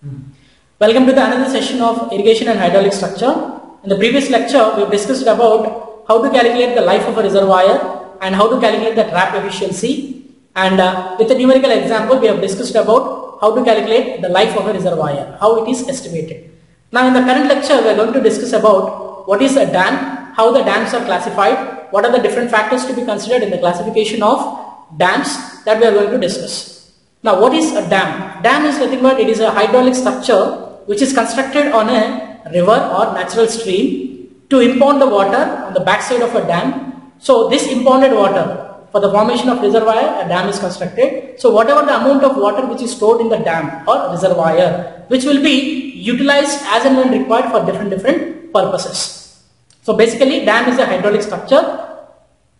Welcome to the another session of irrigation and hydraulic structure. In the previous lecture, we discussed about how to calculate the life of a reservoir and how to calculate the trap efficiency. And uh, with a numerical example, we have discussed about how to calculate the life of a reservoir, how it is estimated. Now in the current lecture, we are going to discuss about what is a dam, how the dams are classified, what are the different factors to be considered in the classification of dams that we are going to discuss. Now what is a dam? Dam is nothing but it is a hydraulic structure which is constructed on a river or natural stream to impound the water on the backside of a dam. So this impounded water for the formation of reservoir a dam is constructed. So whatever the amount of water which is stored in the dam or reservoir which will be utilized as and when required for different different purposes. So basically dam is a hydraulic structure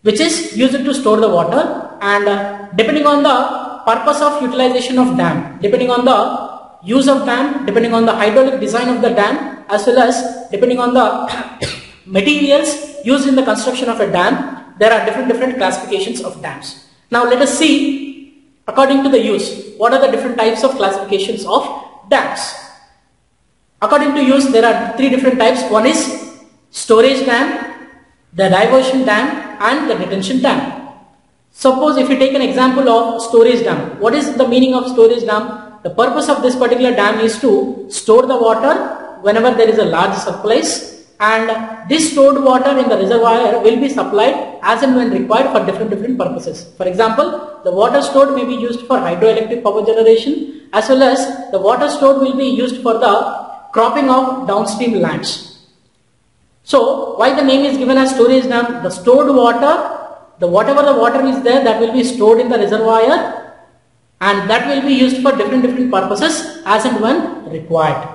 which is used to store the water and uh, depending on the purpose of utilization of dam, depending on the use of dam, depending on the hydraulic design of the dam as well as depending on the materials used in the construction of a dam, there are different different classifications of dams. Now let us see according to the use, what are the different types of classifications of dams. According to use, there are three different types. One is storage dam, the diversion dam and the detention dam. Suppose if you take an example of storage dam, what is the meaning of storage dam? The purpose of this particular dam is to store the water whenever there is a large surplus and this stored water in the reservoir will be supplied as and when required for different different purposes. For example, the water stored may be used for hydroelectric power generation as well as the water stored will be used for the cropping of downstream lands. So why the name is given as storage dam? The stored water, the whatever the water is there that will be stored in the reservoir and that will be used for different different purposes as and when required.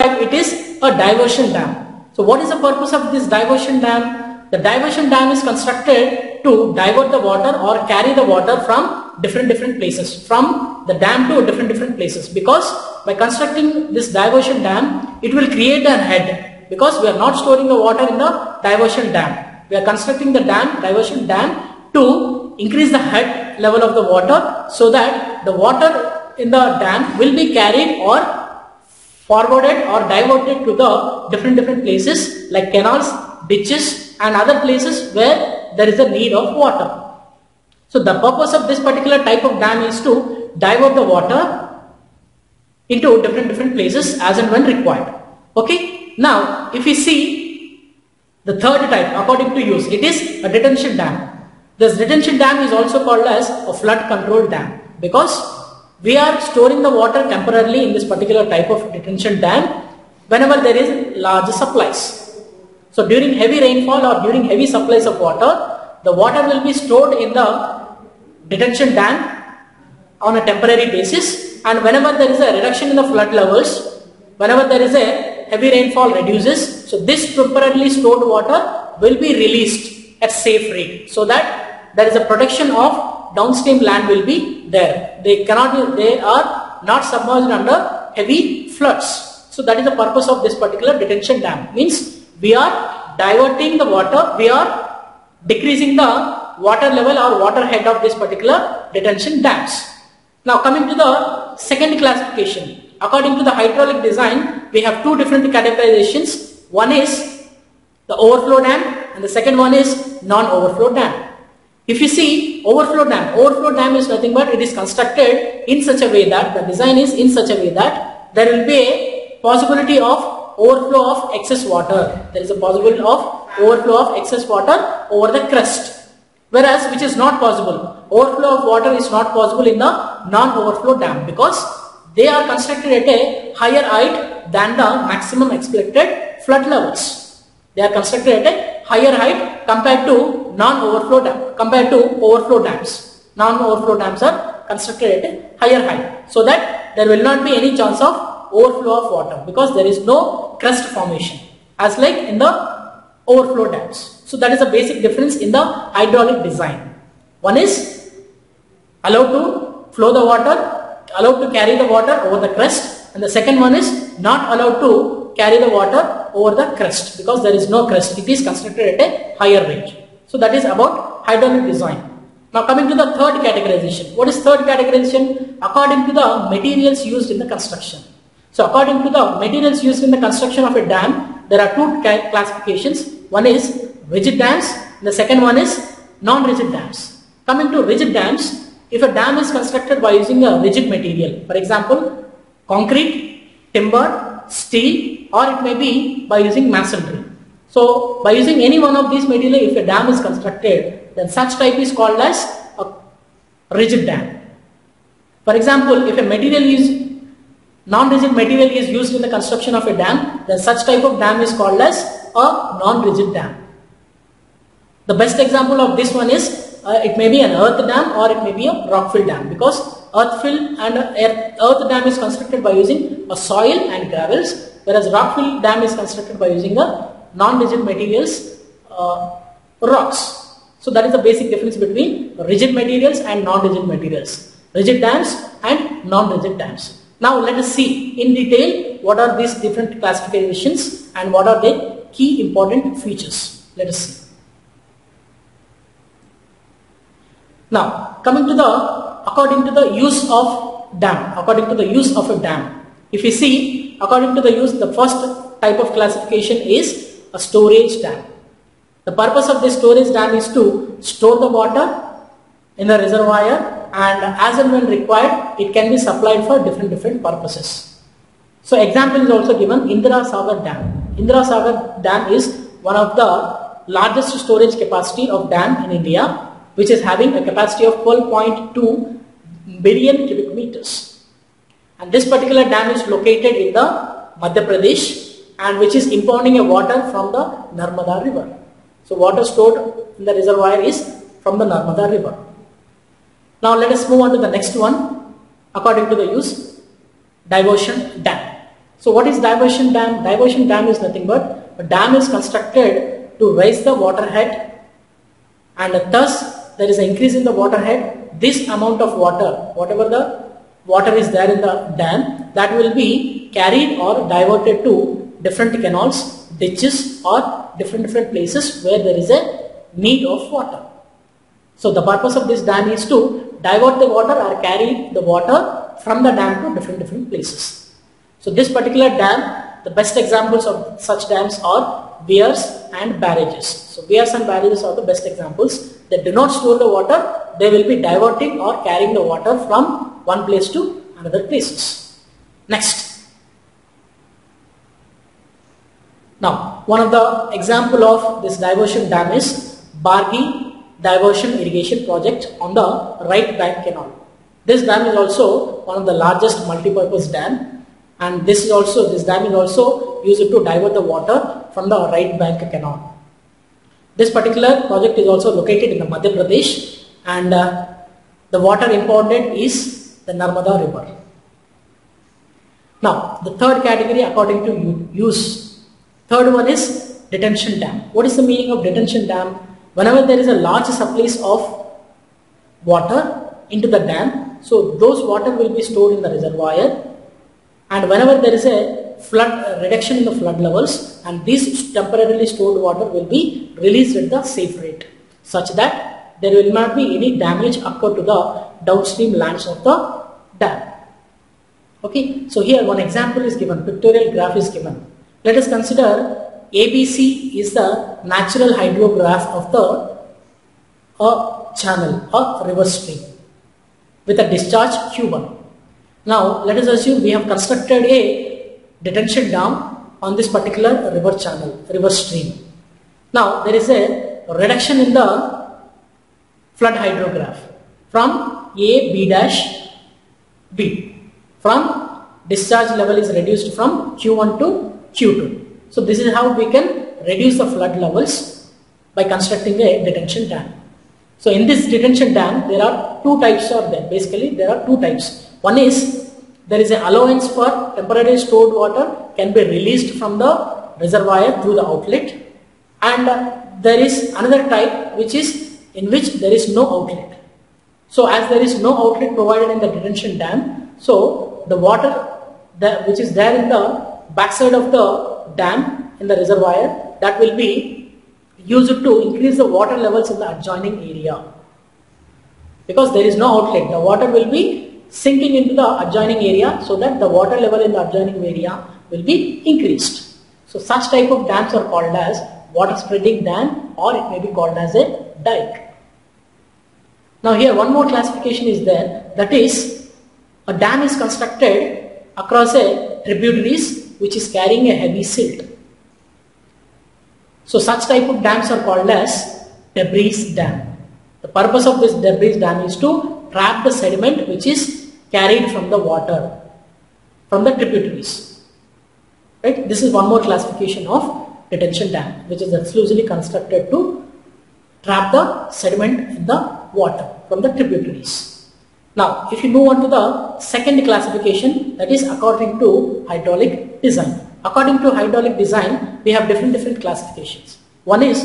It is a diversion dam. So what is the purpose of this diversion dam? The diversion dam is constructed to divert the water or carry the water from different different places from the dam to different different places because by constructing this diversion dam it will create a head because we are not storing the water in the diversion dam we are constructing the dam diversion dam to increase the head level of the water so that the water in the dam will be carried or forwarded or diverted to the different different places like canals ditches and other places where there is a need of water so the purpose of this particular type of dam is to divert the water into different different places as and when required. Okay. Now if we see the third type according to use it is a detention dam. This detention dam is also called as a flood control dam because we are storing the water temporarily in this particular type of detention dam whenever there is large supplies. So during heavy rainfall or during heavy supplies of water the water will be stored in the detention dam on a temporary basis and whenever there is a reduction in the flood levels, whenever there is a heavy rainfall reduces, so this temporarily stored water will be released at safe rate so that there is a protection of downstream land will be there. They cannot, they are not submerged under heavy floods. So that is the purpose of this particular detention dam. Means we are diverting the water, we are decreasing the water level or water head of this particular detention dams. Now coming to the second classification. According to the hydraulic design, we have two different categorizations. One is the overflow dam and the second one is non-overflow dam. If you see overflow dam, overflow dam is nothing but it is constructed in such a way that the design is in such a way that there will be a possibility of overflow of excess water. There is a possibility of overflow of excess water over the crest. Whereas which is not possible. Overflow of water is not possible in the non-overflow dam because they are constructed at a higher height than the maximum expected flood levels. They are constructed at a higher height compared to non-overflow dam, compared to overflow dams. Non-overflow dams are constructed at a higher height so that there will not be any chance of overflow of water because there is no crest formation as like in the overflow dams. So that is a basic difference in the hydraulic design. One is allowed to flow the water, allowed to carry the water over the crest and the second one is not allowed to carry the water over the crest because there is no crest. It is constructed at a higher range. So that is about hydraulic design. Now coming to the third categorization. What is third categorization? According to the materials used in the construction. So according to the materials used in the construction of a dam, there are two classifications. One is rigid dams, the second one is non-rigid dams. Coming to rigid dams, if a dam is constructed by using a rigid material, for example, concrete, timber, steel or it may be by using masonry. So by using any one of these material, if a dam is constructed, then such type is called as a rigid dam. For example, if a material is non-rigid material is used in the construction of a dam, then such type of dam is called as a non-rigid dam. The best example of this one is uh, it may be an earth dam or it may be a rock fill dam because earth fill and earth dam is constructed by using a soil and gravels whereas rock fill dam is constructed by using a non-rigid materials uh, rocks. So that is the basic difference between rigid materials and non-rigid materials. Rigid dams and non-rigid dams. Now let us see in detail what are these different classifications and what are the key important features. Let us see. Now coming to the according to the use of dam, according to the use of a dam. If you see according to the use the first type of classification is a storage dam. The purpose of this storage dam is to store the water in the reservoir and as and when required it can be supplied for different different purposes. So example is also given Indira Sagar Dam. Indira Sagar Dam is one of the largest storage capacity of dam in India which is having a capacity of 12.2 billion cubic meters. And this particular dam is located in the Madhya Pradesh and which is impounding a water from the Narmada river. So water stored in the reservoir is from the Narmada river. Now let us move on to the next one according to the use diversion dam. So what is diversion dam? Diversion dam is nothing but a dam is constructed to raise the water head and thus there is an increase in the water head. This amount of water, whatever the water is there in the dam that will be carried or diverted to different canals, ditches or different different places where there is a need of water. So the purpose of this dam is to divert the water or carry the water from the dam to different different places. So this particular dam, the best examples of such dams are weirs and barrages. So weirs and barrages are the best examples. They do not store the water, they will be diverting or carrying the water from one place to another places. Next. Now, one of the example of this diversion dam is Bargi diversion irrigation project on the right bank canal. This dam is also one of the largest multi-purpose dam and this is also this dam is also used to divert the water from the right bank canal. This particular project is also located in the Madhya Pradesh and uh, the water impounded is the Narmada river. Now the third category according to use, third one is detention dam. What is the meaning of detention dam? whenever there is a large supplies of water into the dam, so those water will be stored in the reservoir and whenever there is a flood uh, reduction in the flood levels and this temporarily stored water will be released at the safe rate such that there will not be any damage occur to the downstream lands of the dam. Okay, so here one example is given, pictorial graph is given. Let us consider ABC is the natural hydrograph of the a channel or river stream with a discharge Q1. Now let us assume we have constructed a detention dam on this particular river channel, river stream. Now there is a reduction in the flood hydrograph from A, B dash, B. From discharge level is reduced from Q1 to Q2. So this is how we can reduce the flood levels by constructing a detention dam. So in this detention dam, there are two types of them. Basically, there are two types. One is there is an allowance for temporarily stored water can be released from the reservoir through the outlet and uh, there is another type which is in which there is no outlet. So as there is no outlet provided in the detention dam, so the water that which is there in the backside of the dam in the reservoir that will be used to increase the water levels in the adjoining area. Because there is no outlet, the water will be sinking into the adjoining area so that the water level in the adjoining area will be increased. So such type of dams are called as water spreading dam or it may be called as a dike. Now here one more classification is there that is a dam is constructed across a tributaries which is carrying a heavy silt. So such type of dams are called as debris dam. The purpose of this debris dam is to trap the sediment which is carried from the water from the tributaries. Right? This is one more classification of detention dam which is exclusively constructed to trap the sediment in the water from the tributaries. Now, if you move on to the second classification that is according to hydraulic design. According to hydraulic design, we have different different classifications. One is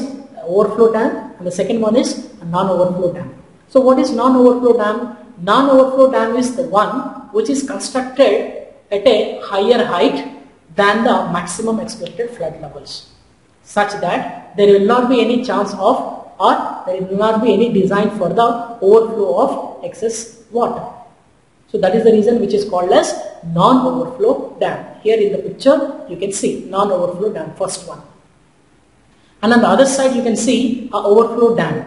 overflow dam and the second one is non-overflow dam. So what is non-overflow dam? Non-overflow dam is the one which is constructed at a higher height than the maximum expected flood levels such that there will not be any chance of or there will not be any design for the overflow of excess water. So that is the reason which is called as non-overflow dam. Here in the picture you can see non-overflow dam first one. And on the other side you can see a overflow dam.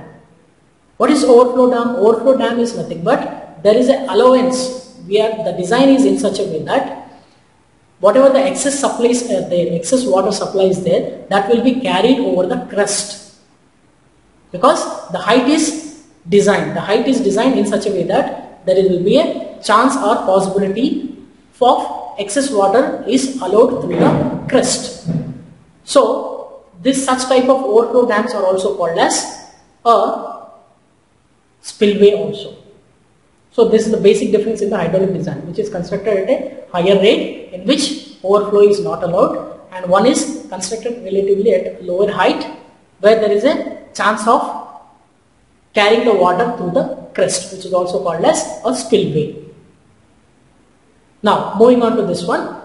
What is overflow dam? Overflow dam is nothing but there is an allowance where the design is in such a way that whatever the excess supplies uh, the excess water supply is there that will be carried over the crest because the height is designed. The height is designed in such a way that there will be a chance or possibility of excess water is allowed through the crest. So this such type of overflow dams are also called as a spillway also. So this is the basic difference in the hydraulic design which is constructed at a higher rate in which overflow is not allowed and one is constructed relatively at lower height where there is a chance of carrying the water through the crest which is also called as a spillway. Now moving on to this one,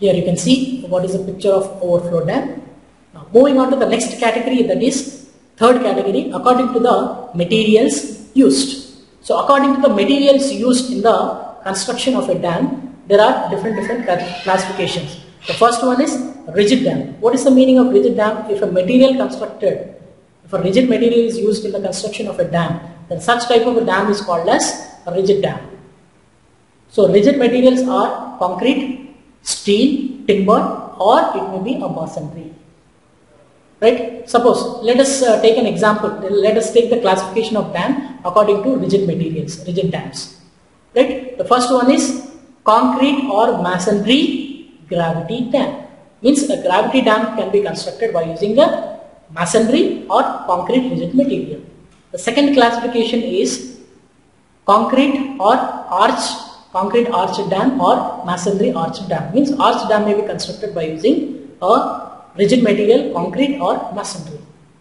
here you can see what is the picture of overflow dam. Now moving on to the next category that is third category according to the materials used. So according to the materials used in the construction of a dam, there are different different classifications. The first one is rigid dam. What is the meaning of rigid dam? If a material constructed if a rigid material is used in the construction of a dam, then such type of a dam is called as a rigid dam. So rigid materials are concrete, steel, timber or it may be a masonry. Right? Suppose, let us uh, take an example. Let us take the classification of dam according to rigid materials, rigid dams. Right? The first one is concrete or masonry gravity dam. Means a gravity dam can be constructed by using a masonry or concrete rigid material. The second classification is concrete or arch, concrete arch dam or masonry arch dam. Means arch dam may be constructed by using a rigid material, concrete or masonry.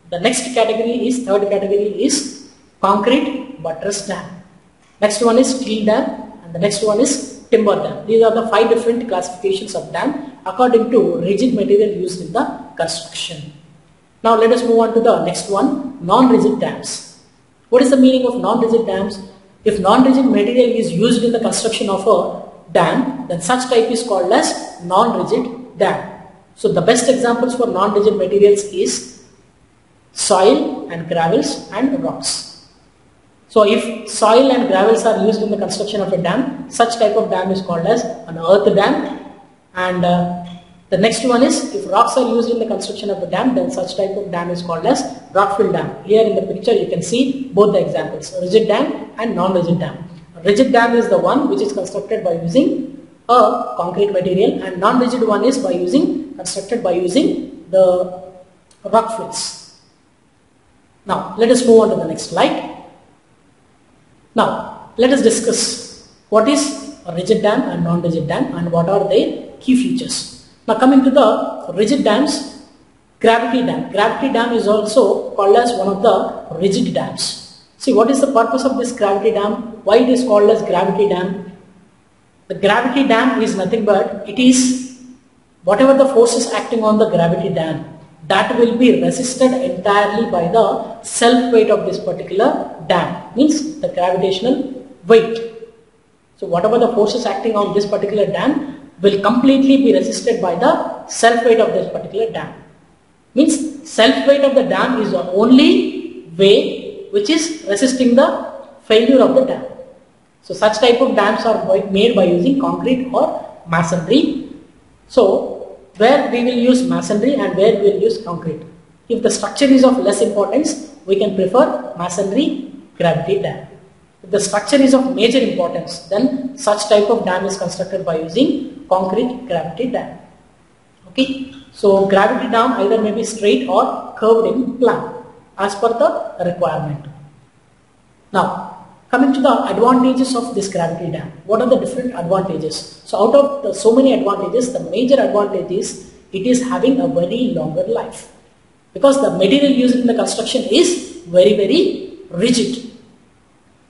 The next category is, third category is concrete buttress dam. Next one is steel dam and the next one is timber dam. These are the five different classifications of dam according to rigid material used in the construction. Now let us move on to the next one, non-rigid dams. What is the meaning of non-rigid dams? If non-rigid material is used in the construction of a dam, then such type is called as non-rigid dam. So the best examples for non-rigid materials is soil and gravels and rocks. So if soil and gravels are used in the construction of a dam, such type of dam is called as an earth dam and uh, the next one is if rocks are used in the construction of a dam then such type of dam is called as rock fill dam. Here in the picture you can see both the examples rigid dam and non-rigid dam. A rigid dam is the one which is constructed by using a concrete material and non-rigid one is by using constructed by using the rock fills. Now let us move on to the next slide. Now let us discuss what is a rigid dam and non-rigid dam and what are their key features. Now coming to the rigid dams, gravity dam. Gravity dam is also called as one of the rigid dams. See what is the purpose of this gravity dam? Why it is called as gravity dam? The gravity dam is nothing but it is whatever the force is acting on the gravity dam that will be resisted entirely by the self weight of this particular dam means the gravitational weight So whatever the forces acting on this particular dam will completely be resisted by the self weight of this particular dam. Means self weight of the dam is the only way which is resisting the failure of the dam. So such type of dams are made by using concrete or masonry. So where we will use masonry and where we will use concrete. If the structure is of less importance, we can prefer masonry gravity dam. If the structure is of major importance, then such type of dam is constructed by using concrete gravity dam. Okay, so gravity dam either may be straight or curved in plan as per the requirement. Now, coming to the advantages of this gravity dam. What are the different advantages? So, out of the, so many advantages, the major advantage is it is having a very longer life because the material used in the construction is very very rigid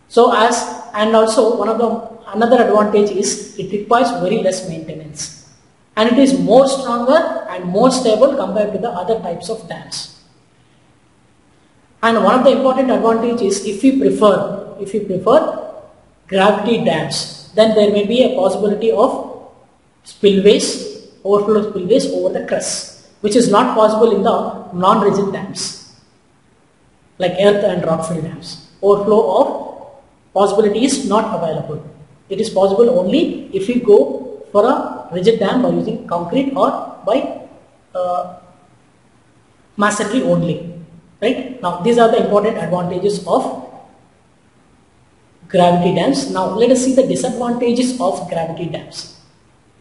so as and also one of the another advantage is it requires very less maintenance and it is more stronger and more stable compared to the other types of dams. And one of the important advantages is if we prefer if we prefer gravity dams then there may be a possibility of spillways overflow spillways over the crest which is not possible in the non-rigid dams like earth and rock fill dams. Overflow of possibility is not available. It is possible only if we go for a rigid dam by using concrete or by uh, masonry only. Right now, these are the important advantages of gravity dams. Now, let us see the disadvantages of gravity dams.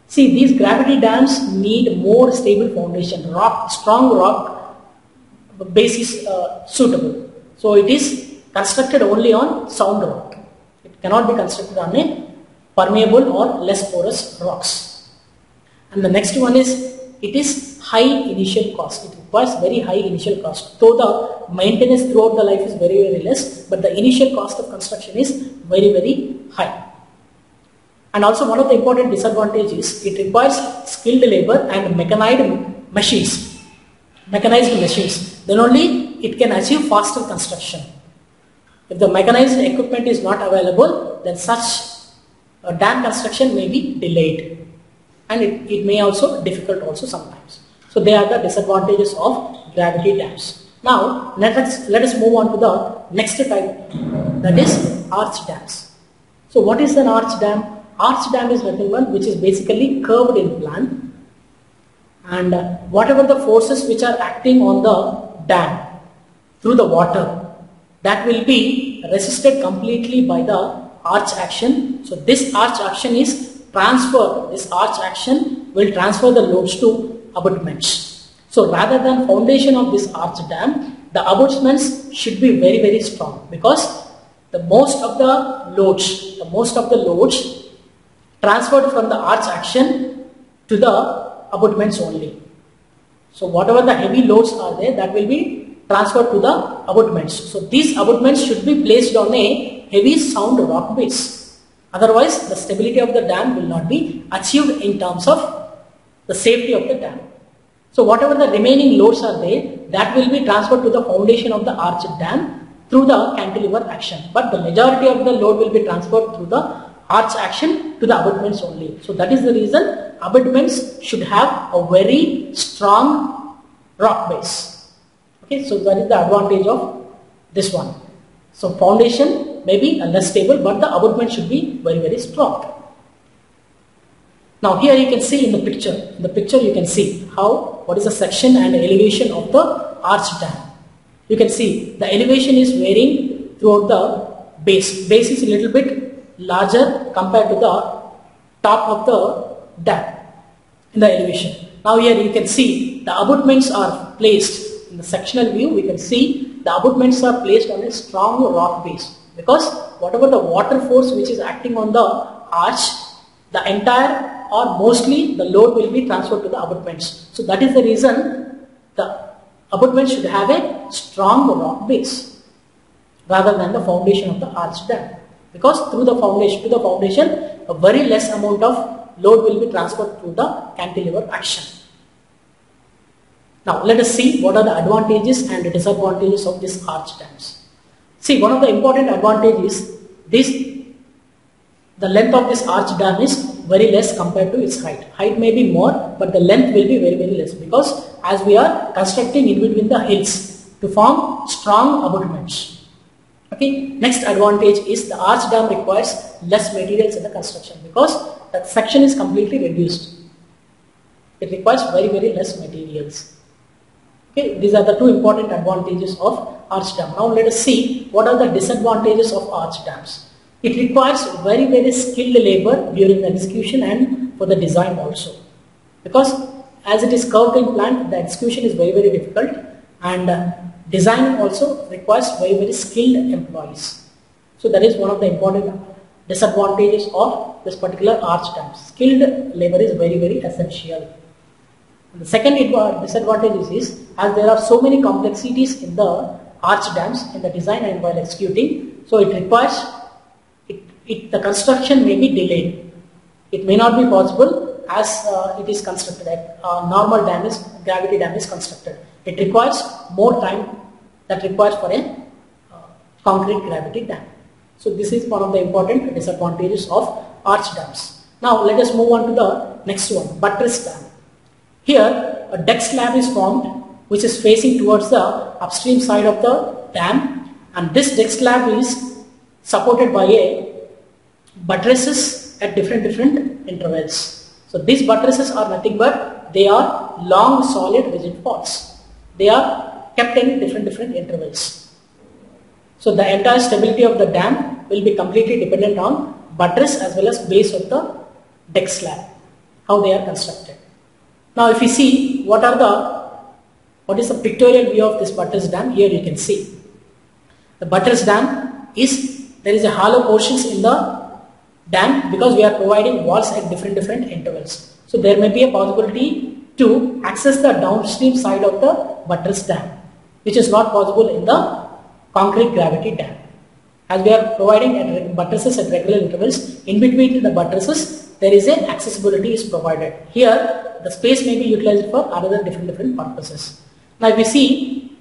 See, these gravity dams need more stable foundation, rock, strong rock basis uh, suitable. So, it is constructed only on sound rock it cannot be constructed on a permeable or less porous rocks. And the next one is it is high initial cost. It requires very high initial cost. Though the maintenance throughout the life is very very less, but the initial cost of construction is very very high. And also one of the important disadvantages it requires skilled labor and mechanized machines, mechanized machines. Then only it can achieve faster construction. If the mechanized equipment is not available, then such a dam construction may be delayed and it, it may also difficult also sometimes. So they are the disadvantages of gravity dams. Now let us, let us move on to the next type that is arch dams. So what is an arch dam? Arch dam is nothing but which is basically curved in plan and whatever the forces which are acting on the dam through the water that will be resisted completely by the arch action. So this arch action is transfer, this arch action will transfer the loads to abutments. So rather than foundation of this arch dam, the abutments should be very very strong because the most of the loads, the most of the loads transferred from the arch action to the abutments only. So whatever the heavy loads are there that will be transferred to the abutments. So these abutments should be placed on a heavy sound rock base. Otherwise the stability of the dam will not be achieved in terms of the safety of the dam. So whatever the remaining loads are there that will be transferred to the foundation of the arch dam through the cantilever action. But the majority of the load will be transferred through the arch action to the abutments only. So that is the reason abutments should have a very strong rock base. Okay, so that is the advantage of this one. So foundation may be less stable but the abutment should be very very strong. Now here you can see in the picture, in the picture you can see how, what is the section and elevation of the arch dam. You can see the elevation is varying throughout the base. Base is a little bit larger compared to the top of the dam in the elevation. Now here you can see the abutments are placed in the sectional view we can see the abutments are placed on a strong rock base because whatever the water force which is acting on the arch the entire or mostly the load will be transferred to the abutments. So that is the reason the abutment should have a strong rock base rather than the foundation of the arch dam because through the foundation to the foundation a very less amount of load will be transferred through the cantilever action. Now let us see what are the advantages and disadvantages of these arch dams. See one of the important advantages this the length of this arch dam is very less compared to its height. Height may be more, but the length will be very, very less because as we are constructing in between the hills to form strong abutments. Okay. Next advantage is the arch dam requires less materials in the construction because that section is completely reduced. It requires very, very less materials. Okay. These are the two important advantages of arch dam. Now let us see what are the disadvantages of arch dams. It requires very very skilled labor during the execution and for the design also because as it is curved in plant the execution is very very difficult and uh, design also requires very very skilled employees. So that is one of the important disadvantages of this particular arch dam. Skilled labor is very very essential. And the second disadvantage is as there are so many complexities in the arch dams in the design and while executing so it requires it, the construction may be delayed. It may not be possible as uh, it is constructed, uh, normal dam is, gravity dam is constructed. It requires more time that requires for a uh, concrete gravity dam. So this is one of the important disadvantages of arch dams. Now let us move on to the next one, buttress dam. Here a deck slab is formed which is facing towards the upstream side of the dam and this deck slab is supported by a buttresses at different different intervals. So these buttresses are nothing but they are long solid rigid pods. They are kept in different different intervals. So the entire stability of the dam will be completely dependent on buttress as well as base of the deck slab, how they are constructed. Now if you see what are the what is the pictorial view of this buttress dam here you can see the buttress dam is there is a hollow portions in the dam because we are providing walls at different different intervals. So there may be a possibility to access the downstream side of the buttress dam which is not possible in the concrete gravity dam. As we are providing buttresses at regular intervals, in between the buttresses there is an accessibility is provided. Here the space may be utilized for other different different purposes. Now if we see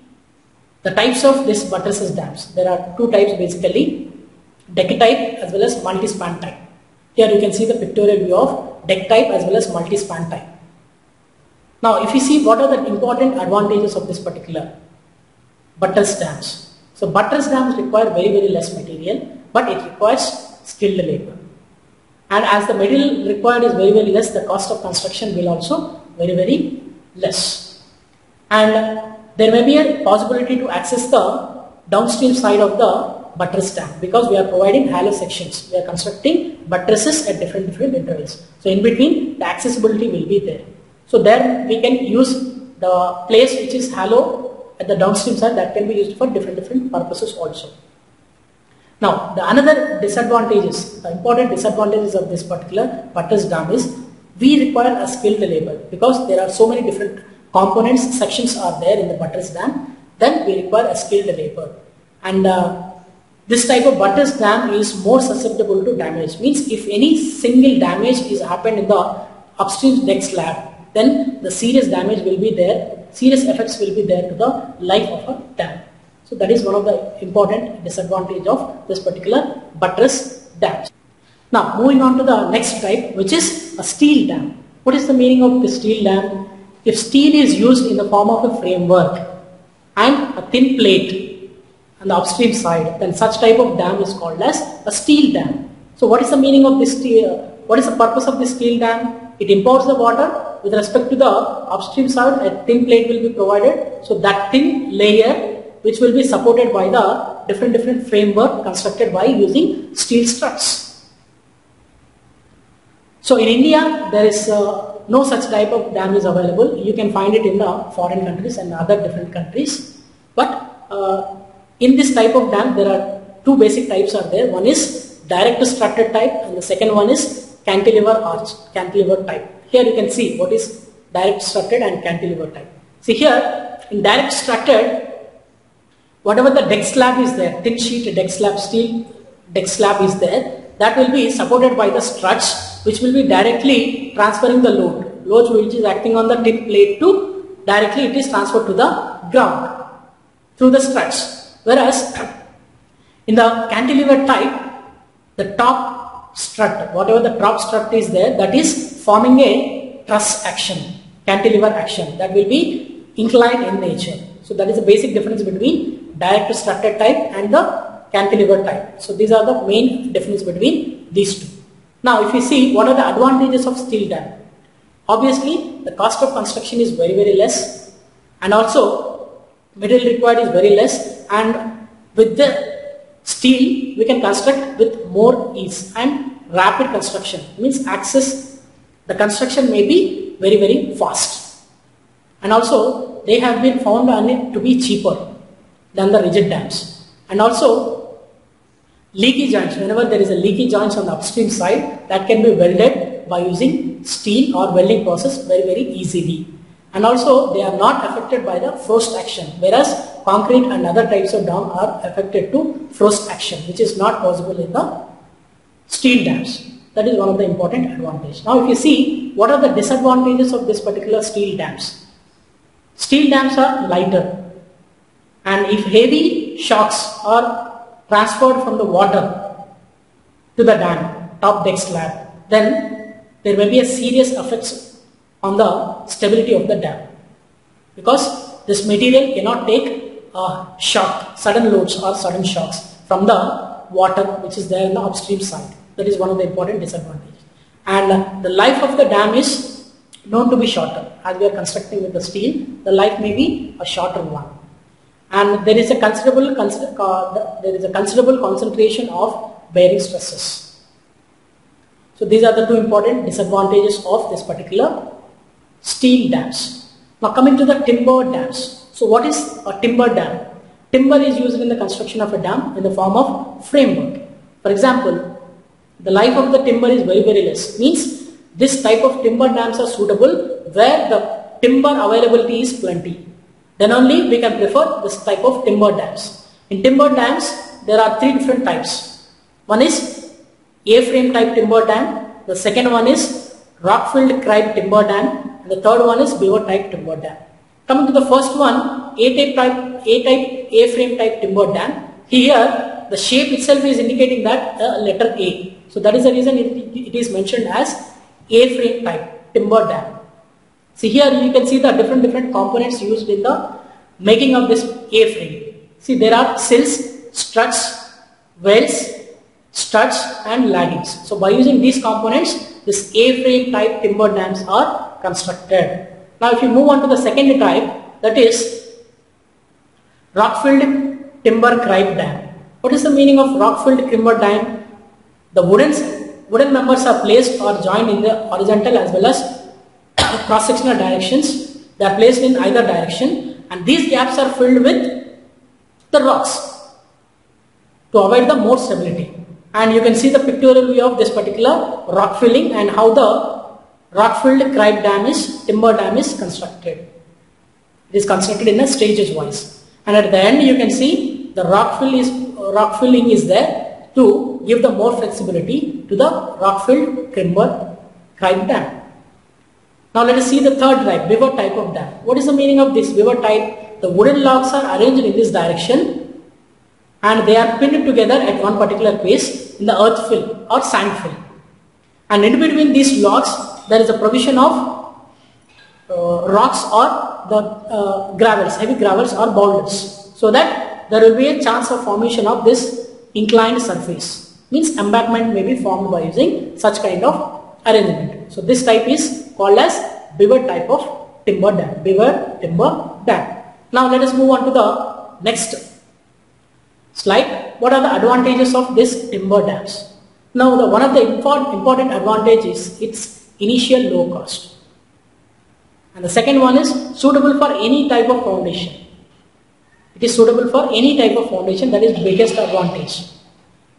the types of this buttresses dams, there are two types basically deck type as well as multi-span type. Here you can see the pictorial view of deck type as well as multi-span type. Now if you see what are the important advantages of this particular buttress dams. So buttress dams require very very less material but it requires skilled labor. And as the material required is very very less the cost of construction will also very very less. And there may be a possibility to access the downstream side of the buttress dam because we are providing hollow sections. We are constructing buttresses at different different intervals. So in between the accessibility will be there. So there we can use the place which is hollow at the downstream side that can be used for different different purposes also. Now the another disadvantages, the important disadvantages of this particular buttress dam is we require a skilled labor because there are so many different components sections are there in the buttress dam then we require a skilled labor and uh, this type of buttress dam is more susceptible to damage. Means if any single damage is happened in the upstream deck slab, then the serious damage will be there, serious effects will be there to the life of a dam. So that is one of the important disadvantage of this particular buttress dam. Now moving on to the next type which is a steel dam. What is the meaning of the steel dam? If steel is used in the form of a framework and a thin plate on the upstream side, then such type of dam is called as a steel dam. So what is the meaning of this steel? What is the purpose of this steel dam? It imparts the water with respect to the upstream side, a thin plate will be provided. So that thin layer which will be supported by the different different framework constructed by using steel struts. So in India there is uh, no such type of dam is available. You can find it in the foreign countries and other different countries. But uh, in this type of dam, there are two basic types are there. One is direct strutted type and the second one is cantilever arch, cantilever type. Here you can see what is direct strutted and cantilever type. See here, in direct strutted, whatever the deck slab is there, thin sheet deck slab, steel deck slab is there, that will be supported by the struts which will be directly transferring the load. Load which is acting on the thin plate to directly it is transferred to the ground through the struts. Whereas in the cantilever type, the top strut, whatever the top strut is there, that is forming a truss action, cantilever action that will be inclined in nature. So that is the basic difference between direct strutted type and the cantilever type. So these are the main difference between these two. Now if you see what are the advantages of steel dam. Obviously the cost of construction is very very less and also material required is very less and with the steel we can construct with more ease and rapid construction means access the construction may be very very fast and also they have been found to be cheaper than the rigid dams. And also leaky joints, whenever there is a leaky joints on the upstream side, that can be welded by using steel or welding process very very easily. And also they are not affected by the frost action, whereas concrete and other types of dam are affected to frost action, which is not possible in the steel dams. That is one of the important advantages. Now if you see what are the disadvantages of this particular steel dams. Steel dams are lighter and if heavy shocks are transferred from the water to the dam, top deck slab, then there may be a serious effects on the stability of the dam because this material cannot take a shock, sudden loads or sudden shocks from the water which is there in the upstream side. That is one of the important disadvantages. And the life of the dam is known to be shorter. As we are constructing with the steel, the life may be a shorter one. And there is a considerable uh, there is a considerable concentration of bearing stresses. So these are the two important disadvantages of this particular steel dams. Now coming to the timber dams. So what is a timber dam? Timber is used in the construction of a dam in the form of framework. For example, the life of the timber is very very less. Means this type of timber dams are suitable where the timber availability is plenty. Then only we can prefer this type of timber dams. In timber dams, there are three different types. One is A-frame type timber dam. The second one is rock-filled cribe timber dam. And the third one is beaver type timber dam. Coming to the first one, A-type type, A-type, A-frame type timber dam. Here, the shape itself is indicating that the letter A. So that is the reason it, it is mentioned as a-frame type timber dam. See here you can see the different different components used in the making of this A-frame. See there are sills, struts, welds, struts and laggings. So by using these components this A-frame type timber dams are constructed. Now if you move on to the second type that is rock-filled timber cribe dam. What is the meaning of rock-filled timber dam? The wooden wooden members are placed or joined in the horizontal as well as cross-sectional directions. They are placed in either direction and these gaps are filled with the rocks to avoid the more stability. And you can see the pictorial view of this particular rock filling and how the rock filled cribe dam is, timber dam is constructed. It is constructed in a stages wise. And at the end you can see the rock fill is rock filling is there to give the more flexibility to the rock-filled timber cribe dam. Now let us see the third type, beaver type of dam. What is the meaning of this beaver type? The wooden logs are arranged in this direction and they are pinned together at one particular place in the earth fill or sand fill. And in between these logs there is a provision of uh, rocks or the uh, gravels, heavy gravels or boulders so that there will be a chance of formation of this inclined surface means embankment may be formed by using such kind of arrangement. So this type is called as beaver type of timber dam, beaver timber dam. Now let us move on to the next slide. What are the advantages of this timber dams? Now the one of the important, advantages is its initial low cost. And the second one is suitable for any type of foundation. It is suitable for any type of foundation that is biggest advantage.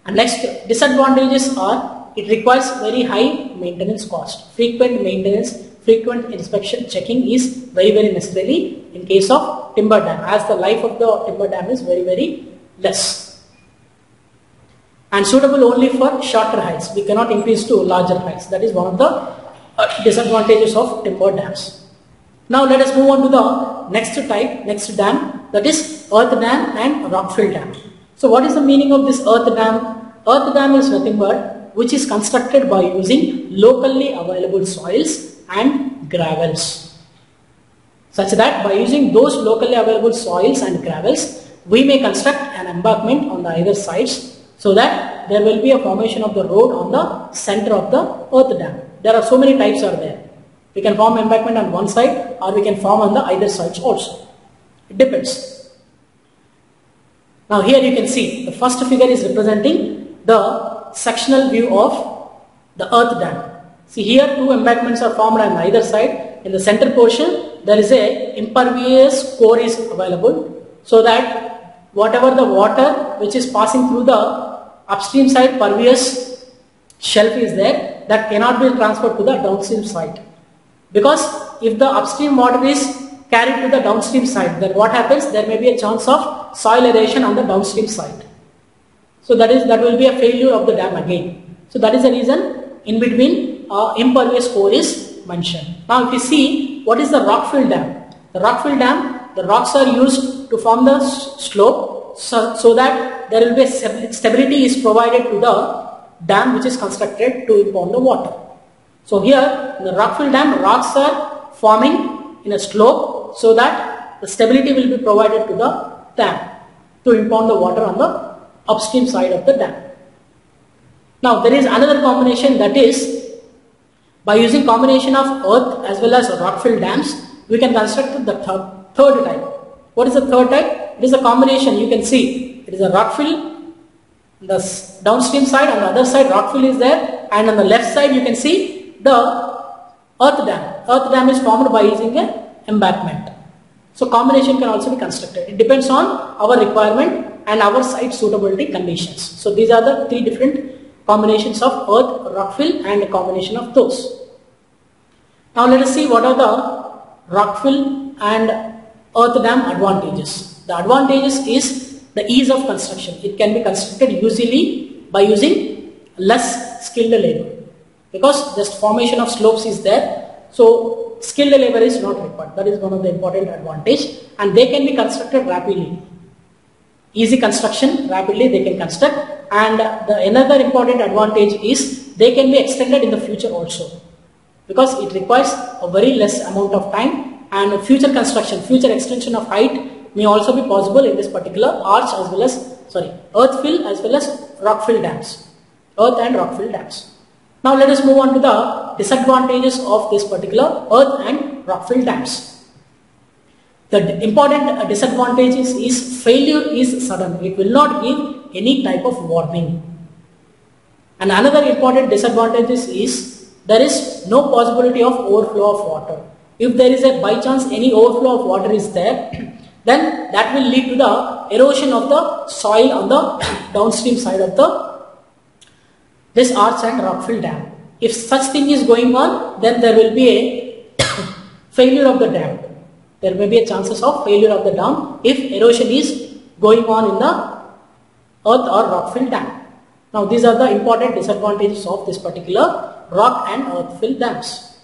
And next disadvantages are it requires very high maintenance cost. Frequent maintenance, frequent inspection checking is very very necessary in case of timber dam as the life of the timber dam is very very less. And suitable only for shorter heights. We cannot increase to larger heights. That is one of the uh, disadvantages of timber dams. Now let us move on to the next type, next dam that is earth dam and rock fill dam. So what is the meaning of this earth dam? Earth dam is nothing but which is constructed by using locally available soils and gravels. Such that by using those locally available soils and gravels, we may construct an embankment on the either sides so that there will be a formation of the road on the center of the earth dam. There are so many types are there. We can form embankment on one side or we can form on the either sides also. It depends. Now here you can see the first figure is representing the sectional view of the earth dam. See here two embankments are formed on either side. In the center portion there is a impervious core is available so that whatever the water which is passing through the upstream side pervious shell is there that cannot be transferred to the downstream side. Because if the upstream water is carried to the downstream side, then what happens? There may be a chance of soil erosion on the downstream side. So that is that will be a failure of the dam again. So that is the reason in between uh, impervious core is mentioned. Now if you see what is the rockfill dam? The rockfill dam, the rocks are used to form the slope so, so that there will be stability is provided to the dam which is constructed to impound the water. So here in the rockfill dam rocks are forming in a slope so that the stability will be provided to the dam to impound the water on the upstream side of the dam. Now there is another combination that is by using combination of earth as well as rock rockfill dams we can construct the th third type. What is the third type? It is a combination you can see it is a rockfill the downstream side on the other side rockfill is there and on the left side you can see the earth dam. Earth dam is formed by using a embankment. So combination can also be constructed. It depends on our requirement and our site suitability conditions. So these are the three different combinations of earth, rockfill and a combination of those. Now let us see what are the rockfill and earth dam advantages. The advantages is the ease of construction. It can be constructed usually by using less skilled labor because just formation of slopes is there. So skilled labor is not required. That is one of the important advantage. And they can be constructed rapidly. Easy construction rapidly they can construct. And the another important advantage is they can be extended in the future also. Because it requires a very less amount of time. And future construction, future extension of height may also be possible in this particular arch as well as sorry earth fill as well as rock fill dams. Earth and rock fill dams now let us move on to the disadvantages of this particular earth and rock fill dams the important disadvantage is, is failure is sudden. It will not give any type of warning. And another important disadvantage is there is no possibility of overflow of water. If there is a by chance any overflow of water is there then that will lead to the erosion of the soil on the downstream side of the this arch and rockfill dam. If such thing is going on, then there will be a failure of the dam. There may be a chances of failure of the dam if erosion is going on in the earth or rockfill dam. Now these are the important disadvantages of this particular rock and earth fill dams.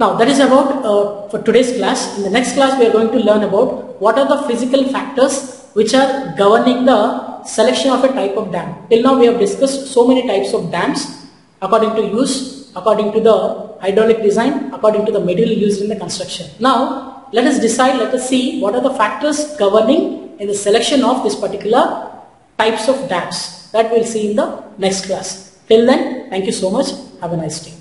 Now that is about uh, for today's class. In the next class we are going to learn about what are the physical factors which are governing the selection of a type of dam. Till now we have discussed so many types of dams according to use, according to the hydraulic design, according to the material used in the construction. Now let us decide, let us see what are the factors governing in the selection of this particular types of dams. That we will see in the next class. Till then, thank you so much. Have a nice day.